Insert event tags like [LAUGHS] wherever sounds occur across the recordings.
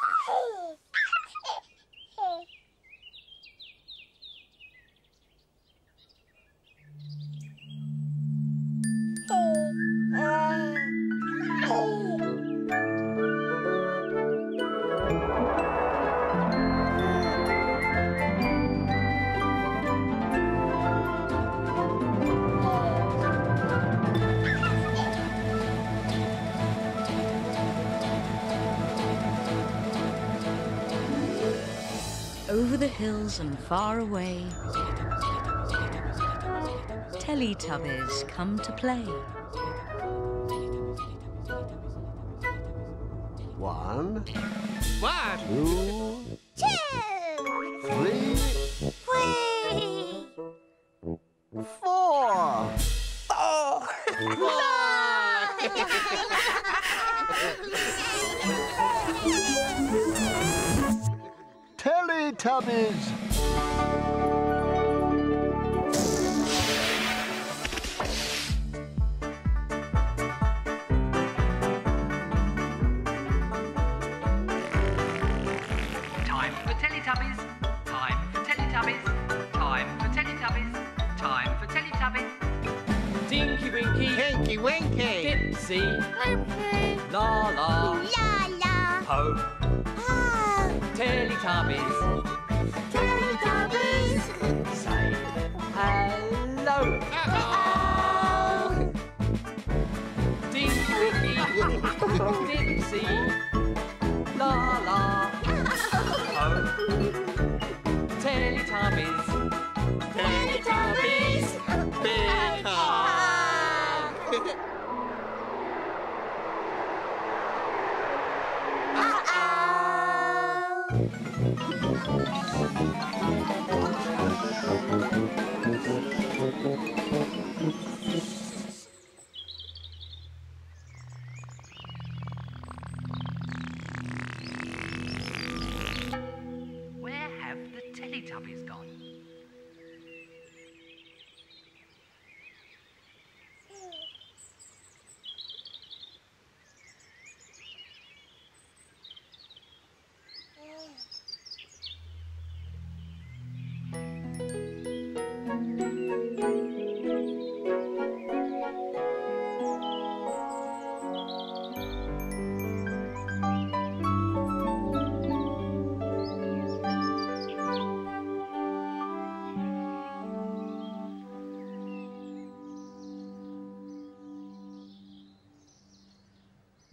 Over the and far away, Teletubbies come to play. One, One, two, Two, three, three, four. Teletubbies. Oh, Tinky Winky, Dipsy,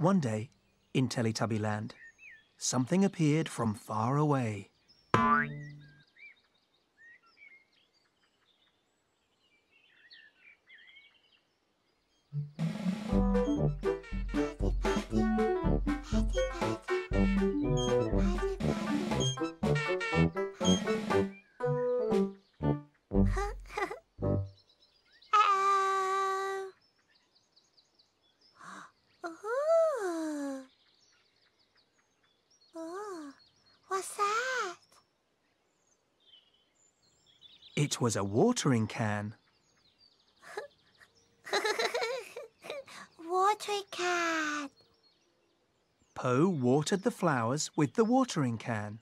One day, in Teletubby Land, something appeared from far away. It was a watering can. [LAUGHS] Watering can. Po watered the flowers with the watering can.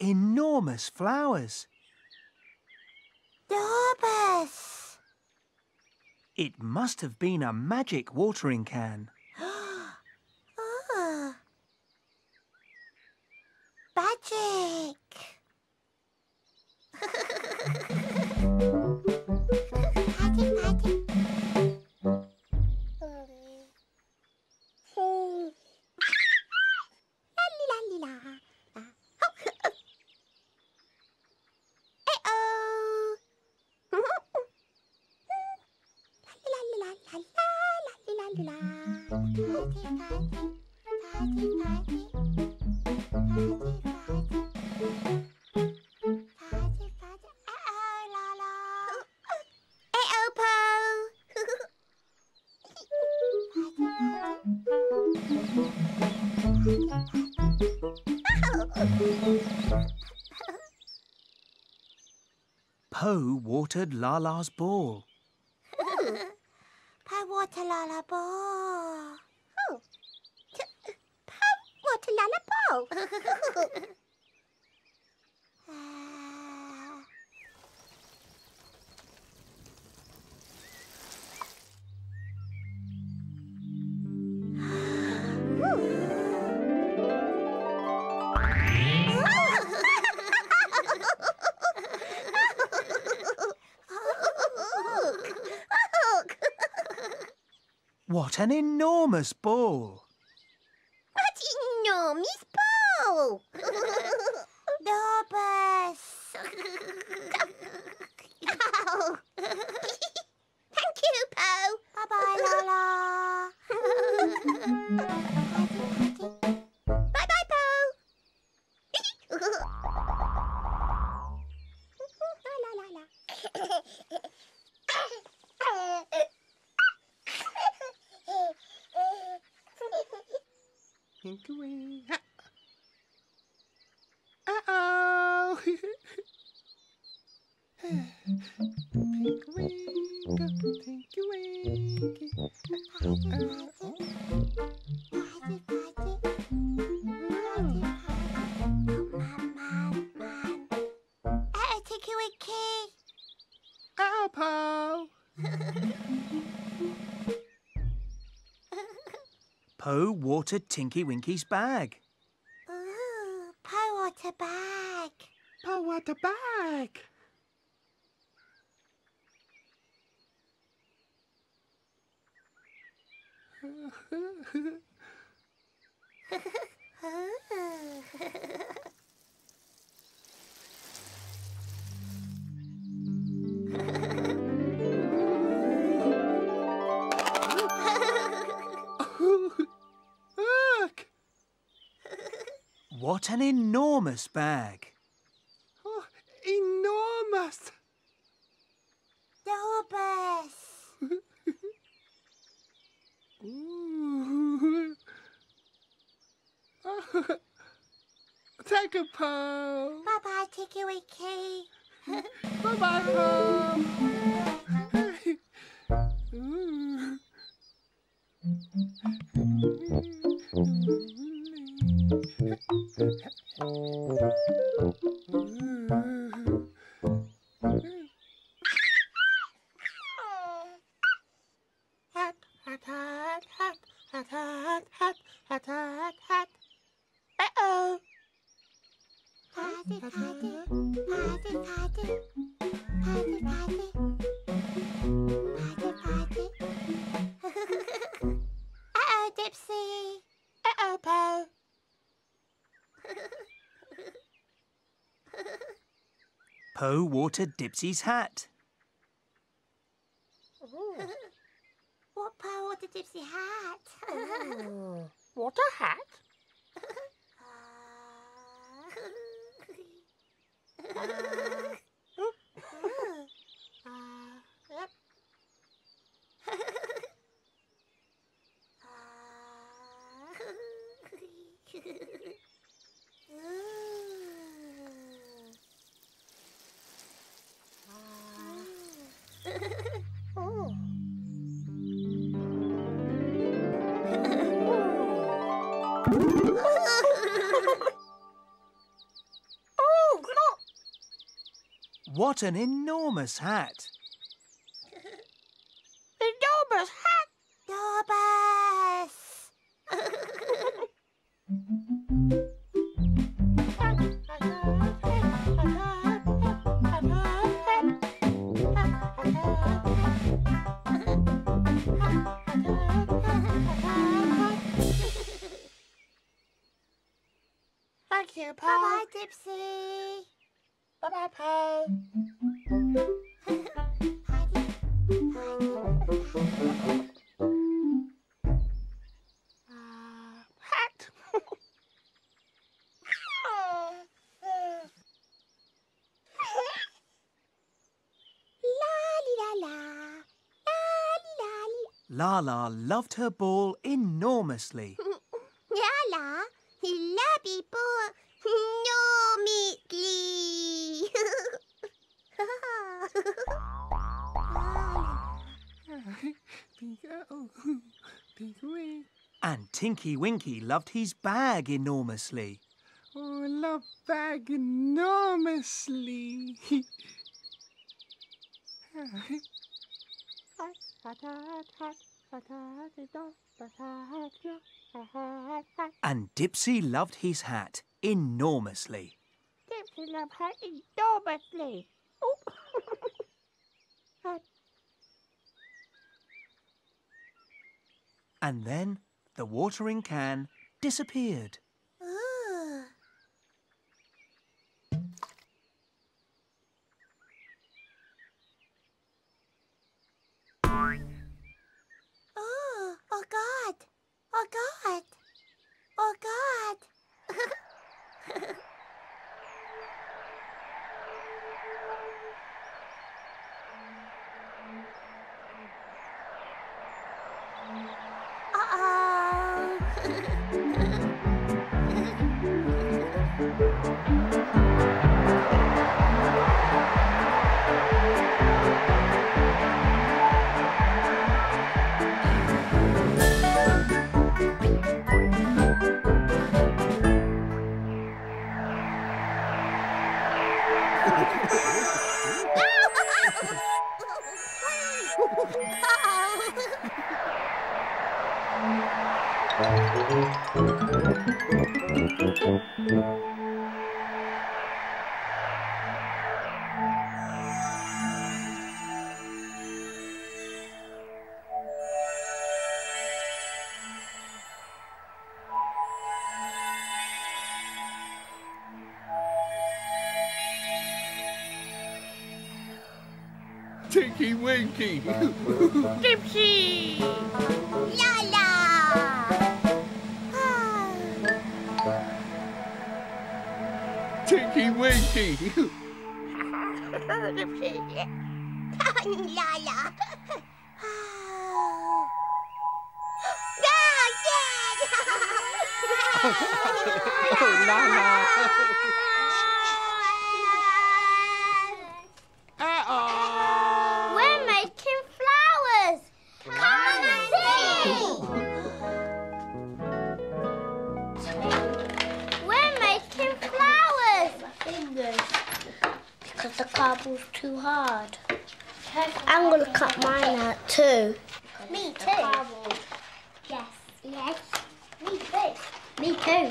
Enormous flowers! Dorbus. It must have been a magic watering can. Watered Laa-Laa's ball. [LAUGHS] Po water Laa-Laa ball. Oh. Po water Laa-Laa ball. [LAUGHS] What an enormous ball! What enormous ball! [LAUGHS] Norbus! Ow. [LAUGHS] Thank you, Po. Bye-bye, Laa-Laa. [LAUGHS] Bye-bye, Po. la, la, la, la. Wink. Ha! water Tinky Winky's bag. Ooh, Powater bag. Powater bag. [LAUGHS] What an enormous bag! Oh, enormous. Norbus. Ooh. [LAUGHS] Take a Po. Bye-bye, Tinky Winky. [LAUGHS] Bye-bye, Po. [LAUGHS] 음. Po watered Dipsy's hat. What power with the Dipsy hat? What a hat. Uh, What an enormous hat! [LAUGHS] Enormous hat. Norbus! [LAUGHS] Thank you, Po. Bye-bye, Dipsy. Bye-bye, Pay. Laa-Laa loved her ball enormously. [LAUGHS] Laa-Laa, you love your ball Oh, [LAUGHS] oh, oh, eh. And Tinky Winky loved his bag enormously. Oh, I love bag enormously. [LAUGHS] And Dipsy loved his hat enormously. Dipsy love hat enormously. Oh. [LAUGHS] And then the watering can disappeared. Oh, oh God. Oh God. Oh God. [LAUGHS] Tinky Winky. Dipsy! Winky. la la! Too hard. I'm going to cut mine out too. Me too. Yes. Yes. Me too. Me too.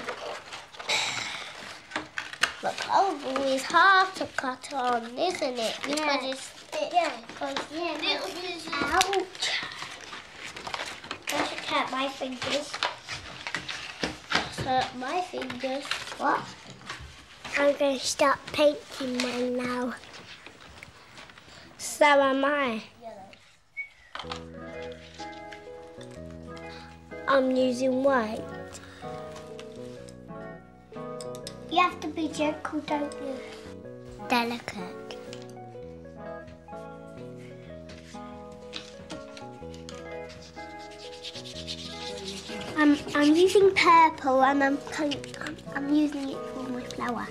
The cardboard is hard to cut on, isn't it? Because Yeah. it's thick. Yeah. Because Yeah, little little pieces. Ouch. I should cut my fingers. Hurt my fingers. What? I'm going to start painting mine now. So am I. I'm using white. You have to be gentle, don't you? Delicate. I'm I'm using purple and I'm I'm, I'm using it for my flower.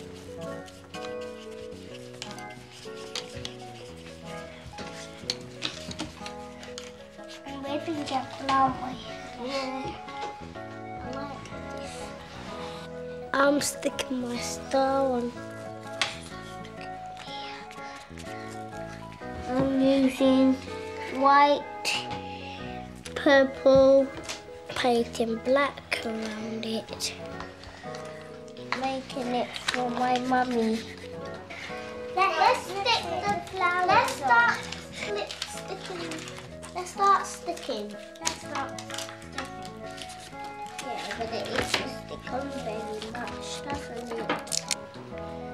I'm sticking my star on. I'm using white, purple, painting black around it. Making it for my mummy. Let, let's stick the flower. Let's start sticking. Let's start sticking. Let's start sticking. Yeah, but it is to stick on very much, doesn't it?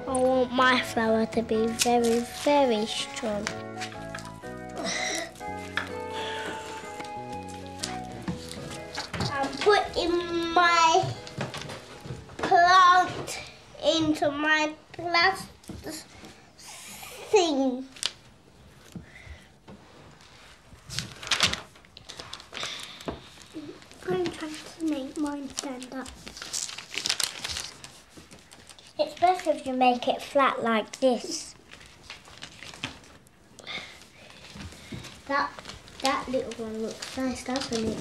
I want my flower to be very, very strong. I'm putting my plant into my plastic thing. make mine stand up. It's best if you make it flat like this. That that little one looks nice, doesn't it?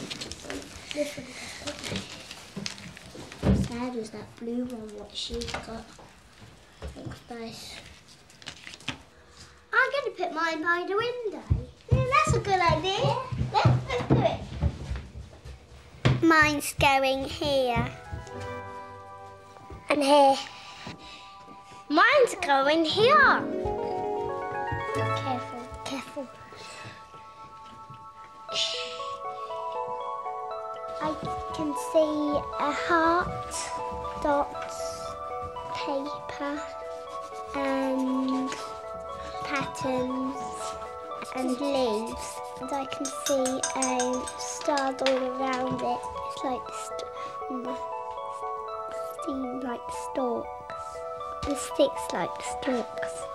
This one. Sad is that blue one what she's got. Looks nice. I'm gonna put mine by the window. Yeah, that's a good idea. Let's, let's do it. Mine's going here. And here. Mine's going here. Careful, careful. I can see a heart, dots, paper, and patterns and leaves. And I can see um, stars all around it. It's like st- mm, like stalks. The sticks like stalks.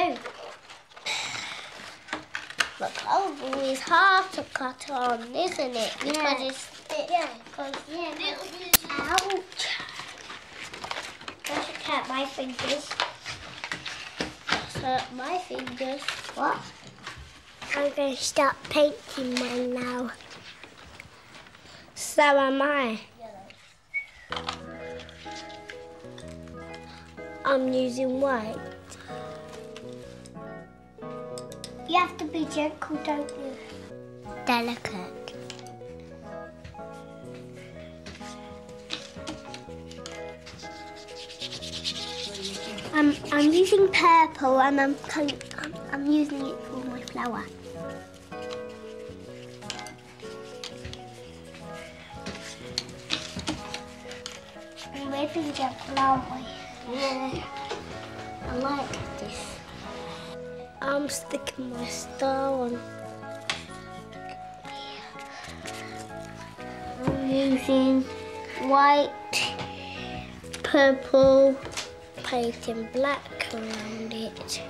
Too. The cardboard is hard to cut on, isn't it? Because it's thick. Yeah. Because yeah. Ouch. I should cut my fingers. Hurt my fingers. What? I'm going to start painting mine now. So am I. I'm using white. Have to be gentle, don't you? Delicate. I'm I'm using purple and I'm I'm, I'm using it for my flower. I'm waiting to get flower. Yeah, I like this. I'm sticking my star on. I'm using white, purple, painting black around it.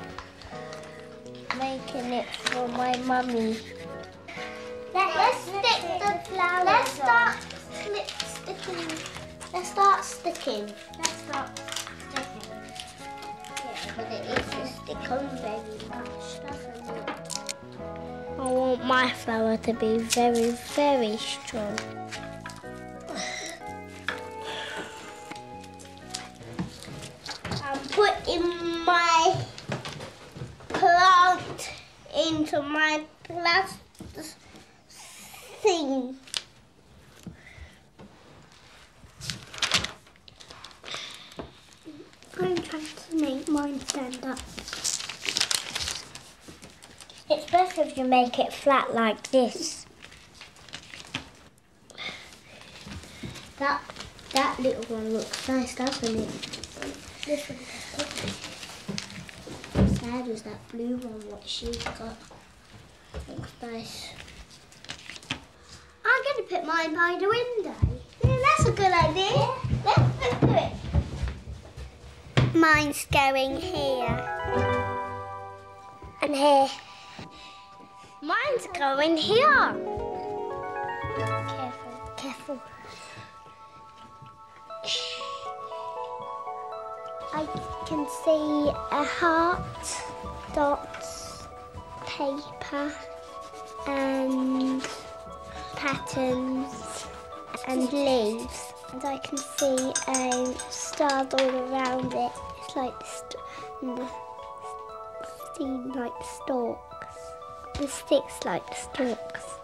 Making it for my mummy. Let, us stick the flowers Let's start sticking. Let's start sticking. Let's start sticking. Yeah, stick on very? I want my flower to be very, very strong. [SIGHS] I'm putting my plant into my plastic thing. I'm trying to make mine stand up. It's best if you make it flat like this. That that little one looks nice, doesn't it? This one. Sad is that blue one what she's got. Looks nice. I'm gonna put mine by the window. Yeah, that's a good idea. Let's do it. Mine's going here. And here. Mine's going here. Careful, careful. I can see a heart, dots, paper, and patterns and leaves. And I can see um, stars all around it. It's like the, st- the steam like the The sticks like stalks.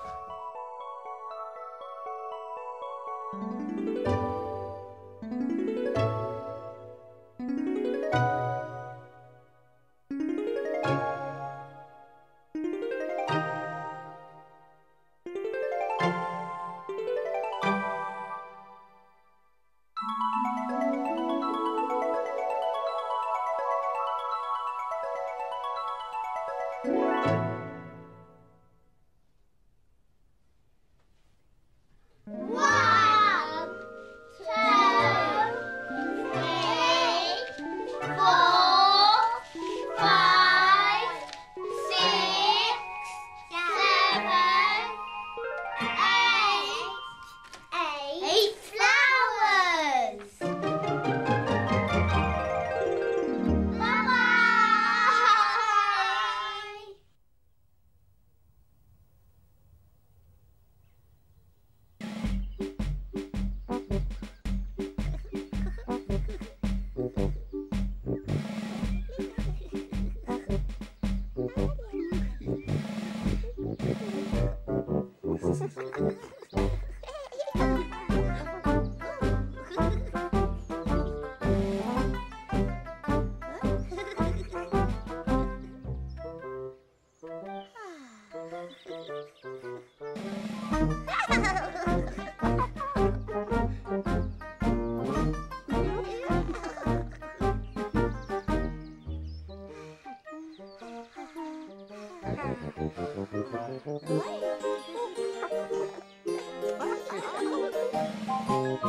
Thank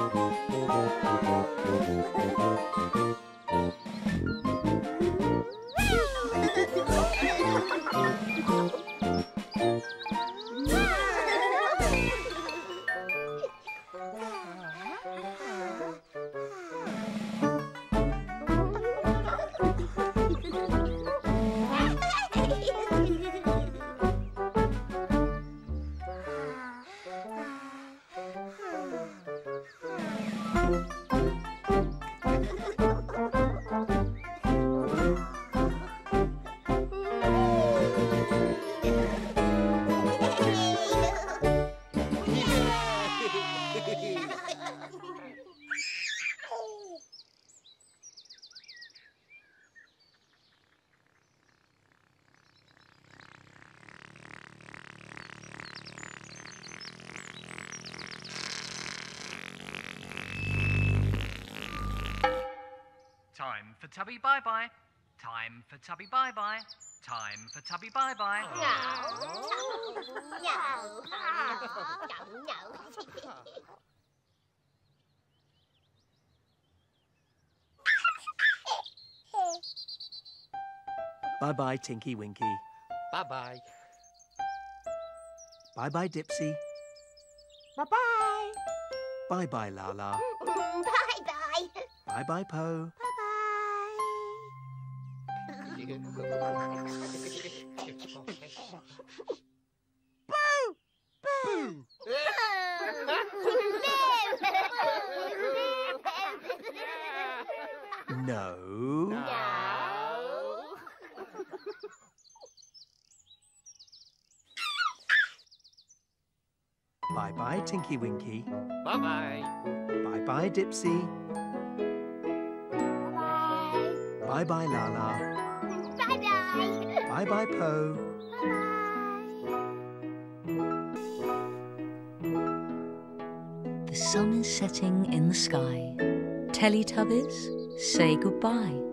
you. For Tubby Bye Bye. Time for Tubby Bye Bye. Time for Tubby Bye Bye. No. No. No. No. no. Bye bye, Tinky Winky. Bye bye. Bye bye, Dipsy. Bye bye. Bye bye, Laa-Laa. [LAUGHS] Bye bye. Bye bye, Po. No. No. Bye bye, Tinky Winky. Bye bye. Bye bye, Dipsy. Bye bye, Laa-Laa. Bye bye. Bye, The sun is setting in the sky. Teletubbies, say goodbye.